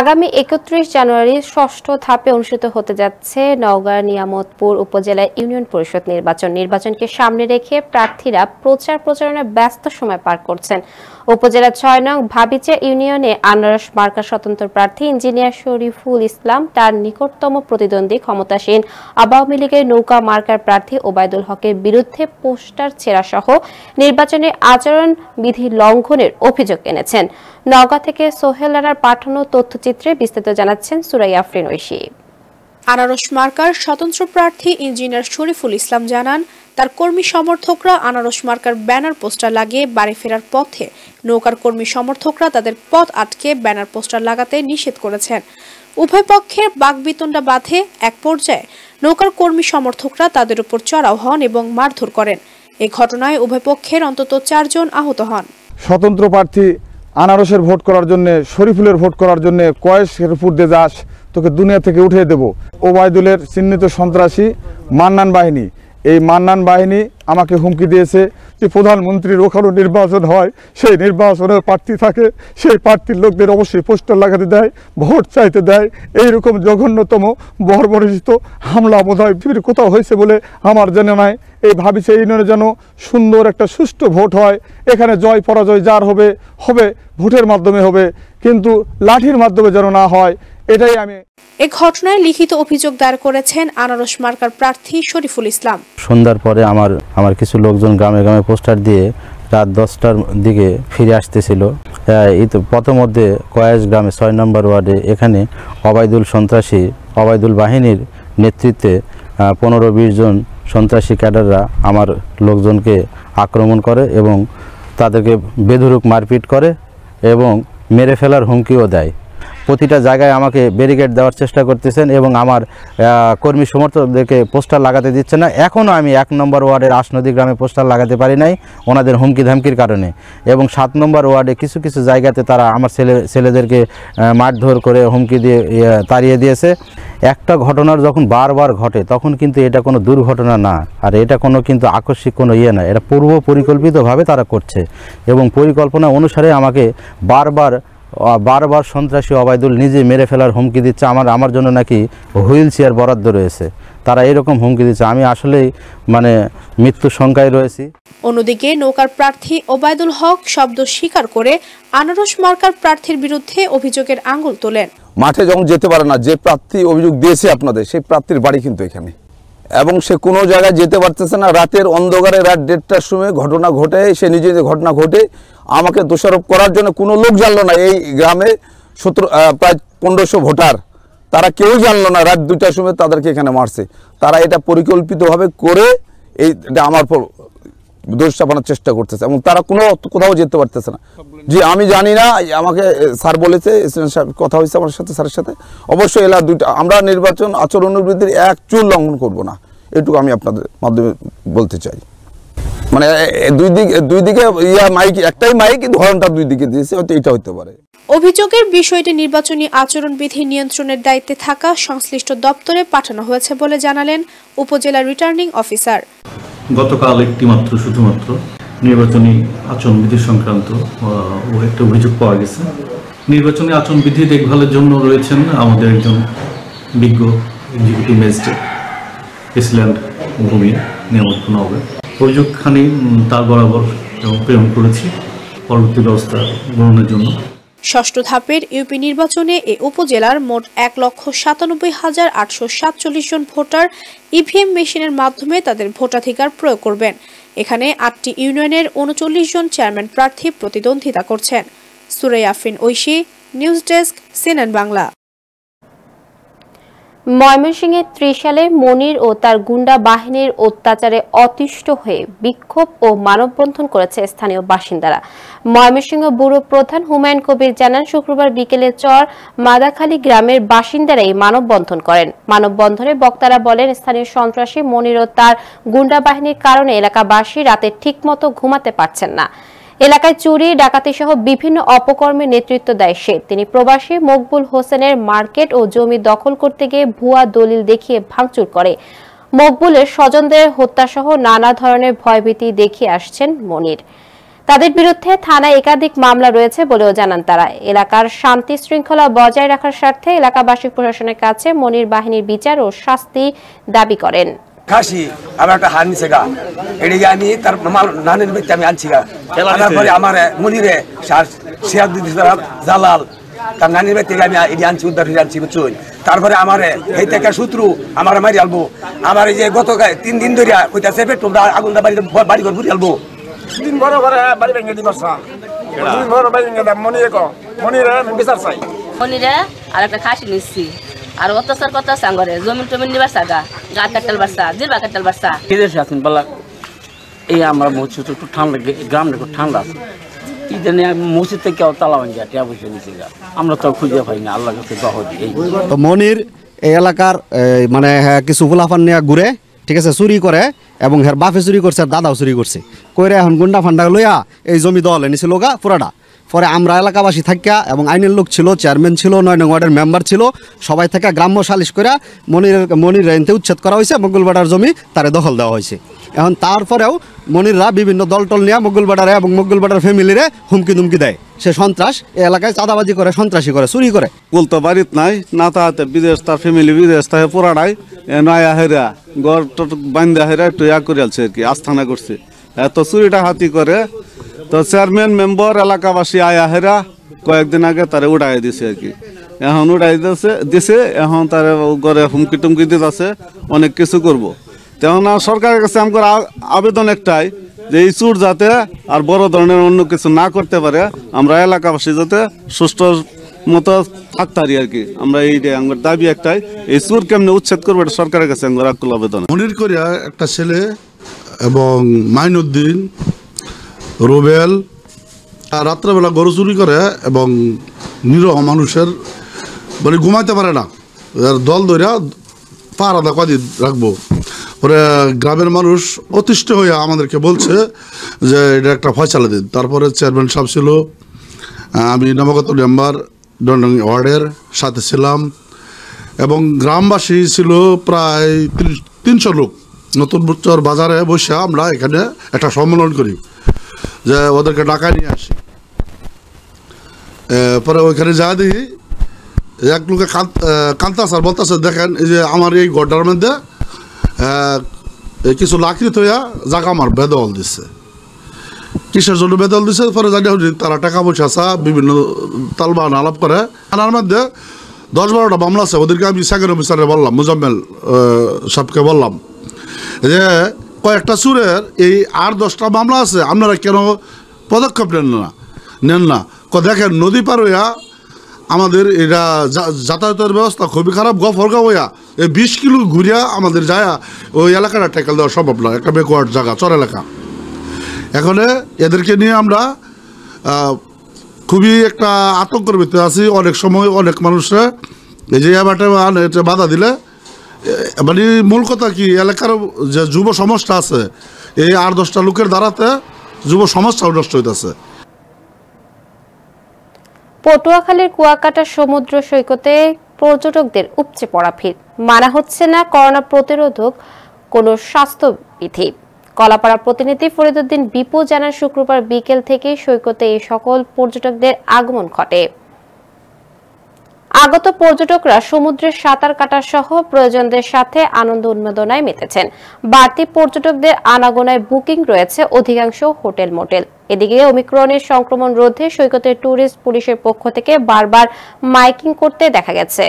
আগামী একত্রিশ জানুয়ারি ষষ্ঠ ধাপে অনুষ্ঠিত হতে যাচ্ছে নওগাঁ নিয়ামতপুর উপজেলা ইউনিয়ন পরিষদ নির্বাচন। নির্বাচনকে সামনে রেখে প্রার্থীরা প্রচার প্রচারণায় ব্যস্ত সময় পার করছেন। উপজেলা ছয় নং ভাবিচা ইউনিয়নে আনারস মার্কা স্বতন্ত্র প্রার্থী ইঞ্জিনিয়ার শরীফুল ইসলাম তার নিকটতম প্রতিদ্বন্দ্বী ক্ষমতাসীন আওয়ামী লীগের নৌকা মার্কার প্রার্থী ওবায়দুল হকের বিরুদ্ধে পোস্টার ছেঁড়া সহ নির্বাচনে আচরণ বিধি লঙ্ঘনের অভিযোগ এনেছেন। নওগাঁ থেকে সোহেল রানার পাঠানো তথ্যচিত্রে বিস্তারিত জানাচ্ছেন সুরাই আফরিন ঐশী। আনারস মার্কার স্বতন্ত্র প্রার্থী ইঞ্জিনিয়ার শরীফুল ইসলাম জানান তার কর্মী সমর্থকরা আনারস মার্কার ব্যানার পোস্টার লাগিয়ে বাড়ি ফেরার পথে নৌকার কর্মী সমর্থকরা তাদের পথ আটকে ব্যানার পোস্টার লাগাতে নিষেধ করেছেন। উভয় পক্ষের বাগবিতণ্ডা বাঁধে এক পর্যায়ে নৌকার কর্মী সমর্থকরা তাদের উপর চড়াও হন এবং মারধর করেন। এই ঘটনায় উভয় পক্ষের অন্তত চারজন আহত হন। স্বতন্ত্র প্রার্থী আনারসের ভোট করার জন্য, শরীফুলের ভোট করার জন্য কয়েস শেরপুর দিয়ে যাস, তোকে দুনিয়া থেকে উঠিয়ে দেব। ওবায়দুলের চিহ্নিত সন্ত্রাসী, মান্নান বাহিনী। এই মান্নান বাহিনী আমাকে হুমকি দিয়েছে যে প্রধানমন্ত্রীর ওখানে নির্বাচন হয়, সেই নির্বাচনের প্রার্থী থাকে, সেই প্রার্থীর লোকদের অবশ্যই পোস্টার লাগাতে দেয়, ভোট চাইতে দেয়। এইরকম জঘন্যতম বর্বরিত হামলা বোধ হয় কোথাও হয়েছে বলে আমার জানা নাই। এই ভাবিছে ইউনিয়নে যেন সুন্দর একটা সুষ্ঠু ভোট হয়। এখানে জয় পরাজয় যার হবে হবে ভোটের মাধ্যমে হবে কিন্তু লাঠির মাধ্যমে যেন না হয় এটাই আমি এ ঘটনায় লিখিত অভিযোগ দায়ের করেছেন আনারস মার্কার প্রার্থী শরীফুল ইসলাম। সন্ধ্যার পরে আমার আমার কিছু লোকজন গ্রামে গ্রামে পোস্টার দিয়ে রাত দশটার দিকে ফিরে আসতেছিল। আহ, এই তো পথমধ্যে কয়েস গ্রামে ছয় নম্বর ওয়ার্ডে এখানে অবায়দুল সন্ত্রাসী অবায়দুল বাহিনীর নেতৃত্বে পনেরো বিশ জন সন্ত্রাসী ক্যাডাররা আমার লোকজনকে আক্রমণ করে এবং তাদেরকে বেধুরুক মারপিট করে এবং মেরে ফেলার হুমকিও দেয়। প্রতিটা জায়গায় আমাকে ব্যারিকেড দেওয়ার চেষ্টা করতেছেন এবং আমার কর্মী সমর্থকদেরকে পোস্টার লাগাতে দিচ্ছে না। এখনও আমি এক নম্বর ওয়ার্ডের আশনদী গ্রামে পোস্টার লাগাতে পারি নাই ওনাদের হুমকি ধামকির কারণে। এবং সাত নম্বর ওয়ার্ডে কিছু কিছু জায়গাতে তারা আমার ছেলে ছেলেদেরকে মারধর করে হুমকি দিয়ে ইয়ে, তাড়িয়ে দিয়েছে। একটা ঘটনার যখন বারবার ঘটে তখন কিন্তু এটা কোনো দুর্ঘটনা না। আর এটা কোনো কিন্তু আকস্মিক কোনো ইয়ে না। এটা পূর্ব পরিকল্পিতভাবে তারা করছে। এবং পরিকল্পনা অনুসারে আমাকে বারবার বারবার সন্ত্রাসী অবায়দুল নিজে মেরে ফেলার হুমকি দিচ্ছে। আমার আমার জন্য নাকি হুইল চেয়ার বরাদ্দ রয়েছে। তারা এরকম হুমকি দিচ্ছে। আমি আসলেই মানে মৃত্যু সংখ্যায় রয়েছি। অন্যদিকে নৌকার প্রার্থী ওবায়দুল হক শব্দ স্বীকার করে আনারস মার্কার প্রার্থীর বিরুদ্ধে অভিযোগের আঙুল তোলেন। মাঠে যখন যেতে পারে না যে প্রার্থী অভিযোগ দিয়েছে আপনাদের সেই প্রার্থীর বাড়ি কিন্তু এখানে। এবং সে কোনো জায়গায় যেতে পারতেছে না। রাতের অন্ধকারে রাত দেড়টার সময় ঘটনা ঘটে সে নিজে যে ঘটনা ঘটে আমাকে দোষারোপ করার জন্য কোনো লোক জানলো না এই গ্রামে সতেরো প্রায় পনেরোশো ভোটার। তারা কেউ জানলো না, রাত দুটার সময় তাদেরকে এখানে মারছে। তারা এটা পরিকল্পিতভাবে করে এই আমার দোষ চাপানোর চেষ্টা করতেছে এবং তারা কোনো কোথাও যেতে পারতেছে না। যে আমি জানি না, আমাকে স্যার বলেছে কথা হয়েছে আমার সাথে, স্যারের সাথে। অবশ্যই এলা দুইটা, আমরা নির্বাচন আচরণ বৃদ্ধির এক চুল লঙ্ঘন করব না। এটুকু আমি আপনাদের মাধ্যমে বলতে চাই। মানে দুই দিকে দুই দিকে ইয়া মাইক একটাই মাইক কিন্তু হরনটা দুই দিকে দিয়েছে হয়তো এটা হতে পারে। অভিযোগের বিষয়টি নির্বাচনী আচরণবিধি নিয়ন্ত্রণের দায়িত্বে থাকা সংশ্লিষ্ট দপ্তরে পাঠানো হয়েছে বলে জানালেন উপজেলা রিটার্নিং অফিসার। গতকাল একটি মাত্র শুধুমাত্র নির্বাচনী আচরণবিধি সংক্রান্ত আহ, ও একটা অভিযোগ পাওয়া গেছে। নির্বাচনী আচরণবিধি দেখভালের জন্য রয়েছেন আমাদের একজন বিজ্ঞ এক্সিকিউটিভ ম্যাজিস্ট্রেট প্রেসিডেন্ট ভূমি নিয়ামত নগর। অভিযোগখানি উম, তার বরাবর প্রেরণ করেছি পরবর্তী ব্যবস্থা গ্রহণের জন্য। ষষ্ঠ ধাপের ইউপি নির্বাচনে এ উপজেলার মোট এক লক্ষ সাতানব্বই হাজার আটশো সাতচল্লিশ জন ভোটার ইভিএম মেশিনের মাধ্যমে তাদের ভোটাধিকার প্রয়োগ করবেন। এখানে আটটি ইউনিয়নের উনচল্লিশ জন চেয়ারম্যান প্রার্থী প্রতিদ্বন্দ্বিতা করছেন। সুরাই Oishi news desk CNN Bangla. ময়মনসিংহের ত্রিশালে মনির ও তার গুন্ডা বাহিনীর অত্যাচারে অতিষ্ঠ হয়ে বিক্ষোভ ও মানববন্ধন করেছে স্থানীয় বাসিন্দারা। ময়মনসিংহ ব্যুরো প্রধান হুমায়ুন কবির জানান, শুক্রবার বিকেলে চর মাদাখালী গ্রামের বাসিন্দারা এই মানববন্ধন করেন। মানববন্ধনে বক্তারা বলেন, স্থানীয় সন্ত্রাসী মনির ও তার গুন্ডা বাহিনীর কারণে এলাকাবাসী রাতে ঠিকমতো ঘুমাতে পারছেন না। এলাকায় চুরি, ডাকাতি সহ বিভিন্ন অপকর্মের নেতৃত্ব দেয় সে। তিনি প্রবাসী মকবুল হোসেনের মার্কেট ও জমি দখল করতে গিয়ে ভুয়া দলিল দেখিয়ে ভাঙচুর করে। মকবুলের স্বজনদের হত্যাসহ নানা ধরনের ভয়ভীতি দেখিয়ে আসছেন মনির। তাদের বিরুদ্ধে থানায় একাধিক মামলা রয়েছে বলেও জানান তারা। এলাকার শান্তি শৃঙ্খলা বজায় রাখার স্বার্থে এলাকাবাসী প্রশাসনের কাছে মনির বাহিনীর বিচার ও শাস্তি দাবি করেন। খাসি আমার একটা হার নিছে গা। এদিকে আমি তার মাল নানের ব্যক্তি আমি আনছি গা। তারপরে আমার মনিরে দিতে জালাল তার নানির বাড়ি থেকে আমি এটি আনছি উদ্ধার হয়ে আনছি বুঝছুন। তারপরে আমার এই থেকে শত্রু আমার মারি আলবো। আমার এই যে গত তিন দিন ধরে কইতাছে পেট্রোল আগুন বাড়ি বাড়ি ঘর ঘুরে আলবো। দিন বড় করে বাড়ি ভেঙে দিবার দিন বড় বাড়ি ভেঙে মনিরে ক মনিরে আমি বিচার চাই। মনিরে আর একটা খাসি নিচ্ছি। আর অত্যাচার করতে সাঙ্গরে জমিন টমিন নিবার সাগা গা। কাটাল বাসা জিরবা কাটাল বাসা বিদেশে আছেন বলা এই আমরা মসজিদ একটু ঠান্ডা গ্রামটা একটু ঠান্ডা আছে। কি মসজিদ থেকে তালা ভাঙ্গিয়া টিয়া বসে নিছি গা। আমরা তো খুঁজে পাই না আল্লাহ কাছে দহ দিই তো মনির এই এলাকার এই, মানে হ্যাঁ, কিছু ফুলাফান নিয়ে ঘুরে ঠিক আছে চুরি করে এবং হ্যার বাপে চুরি করছে আর দাদাও চুরি করছে। কইরে এখন গুন্ডা ফান্ডা লইয়া এই জমি দল এনেছিল গা পুরাটা। পরে আমরা এলাকাবাসী থাকিয়া এবং আইনের লোক ছিল, চেয়ারম্যান ছিল, নয় নং ওয়ার্ডের মেম্বার ছিল, সবাই থেকে গ্রাম্য সালিশ করে মনির মনির রেন্তে উচ্ছেদ করা হয়েছে মঙ্গলবাড়ার জমি তারে দখল দেওয়া হয়েছে এখন তারপরেও মনিররা বিভিন্ন দল টল নিয়ে মঙ্গলবাড়ারে এবং মঙ্গলবাড়ার ফ্যামিলিরে হুমকি দুমকি দেয়। সে সন্ত্রাস এলাকায় চাঁদাবাজি করে, সন্ত্রাসী করে, চুরি করে। বলতো বাড়িত নাই, না তাহাতে বিদেশ, তার ফ্যামিলি বিদেশ, তাহে পুরাটাই এ নয়া হেরা, গড় বান্ধা হেরা একটু ইয়া করে আর কি, আস্থানা করছে। এত চুরিটা হাতি করে তো চেয়ারম্যান মেম্বার এলাকাবাসী আয়া হেরা কয়েকদিন আগে তারে উড়াই দিছে আর কি। এখন উড়াই দিছে দিছে, এখন তারে ঘরে হুমকি টুমকি দিতেছে, অনেক কিছু করব। তেমন সরকারের কাছে আমার আবেদন একটাই যে এই চুর যাতে আর বড় ধরনের অন্য কিছু না করতে পারে, আমরা এলাকাবাসী যাতে সুষ্ঠু মতো থাকতে পারি আর কি। আমরা এই আমার দাবি একটাই, এই চুর কেমনি উচ্ছেদ করব এটা সরকারের কাছে আমার আকুল আবেদন। মনির করিয়া একটা ছেলে এবং মাইনুদ্দিন রুবেল আর রাত্রেবেলা গরু চুরি করে এবং নিরহ মানুষের মানে ঘুমাইতে পারে না। দল ধরিয়া পাহারা দা কদিন রাখব। পরে গ্রামের মানুষ অতিষ্ঠ হয়ে আমাদেরকে বলছে যে, এটা একটা ফয়সালা দিন। তারপরে চেয়ারম্যান সাহেব ছিল আমি নবাগত মেম্বার ডন্ডং ওয়ার্ডের সাথে ছিলাম এবং গ্রামবাসী ছিল প্রায় তিনশো লোক। নতুন বুচ্চর বাজারে বসে আমরা এখানে একটা সম্মেলন করি। যে ওদেরকে ডাকায় নিয়ে আসি। পরে ওইখানে যা দেখি, এক লোকে কান্তা স্যার বলতেছে, দেখেন, এই যে আমার এই গড্ডার মধ্যে কিছু লাকড়ি থইয়া জাগা আমার বেদল দিচ্ছে কিসের জন্য বেদল দিছে? পরে জানি তারা টাকা পয়সা চা, বিভিন্ন তালবান আলাপ করে। থানার মধ্যে দশ বারোটা মামলা আছে, ওদেরকে আমি সেকেন্ড অফিসারে বললাম, মুজাম্মেল সাহেবকে বললাম যে কয়েকটা সুরের এই আর দশটা মামলা আছে, আপনারা কেন পদক্ষেপ নেন না? নেন না। দেখেন, নদী পার হইয়া আমাদের এটা যাতায়াতের ব্যবস্থা খুবই খারাপ গফরগা হইয়া এই বিশ কিলো ঘুরিয়া আমাদের যায়া ওই এলাকাটা ট্যাকেল দেওয়া সম্ভব না, একটা বেকওয়ার্ড জায়গা, চর এলাকা। এখানে এদেরকে নিয়ে আমরা খুবই একটা আতঙ্কের ভিতরে আছি। অনেক সময় অনেক মানুষরা এই যে এটা বাধা দিলে মানে মূল কথা কি, এলাকার যে যুব সমাজটা আছে, এই আট দশটা লোকের দ্বারাতে যুব সমাজটাও নষ্ট হইতেছে। পটুয়াখালীর কুয়াকাটা সমুদ্র সৈকতে পর্যটকদের উপচে পড়া ভিড়। মানা হচ্ছে না করোনা প্রতিরোধক কোনো স্বাস্থ্যবিধি। কলাপাড়া প্রতিনিধি ফরিদুদ্দিন বিপু জানান, শুক্রবার বিকেল থেকে সৈকতে এই সকল পর্যটকদের আগমন ঘটে। আগত পর্যটকরা সমুদ্রে সাঁতার কাটা সহ প্রয়োজনদের সাথে আনন্দ উন্মাদনায় মেতেছেন। বাড়তি পর্যটকদের আনাগোনায় বুকিং রয়েছে অধিকাংশ হোটেল মোটেল। এদিকে ওমিক্রনের সংক্রমণ রোধে সৈকতের ট্যুরিস্ট পুলিশের পক্ষ থেকে বারবার মাইকিং করতে দেখা গেছে।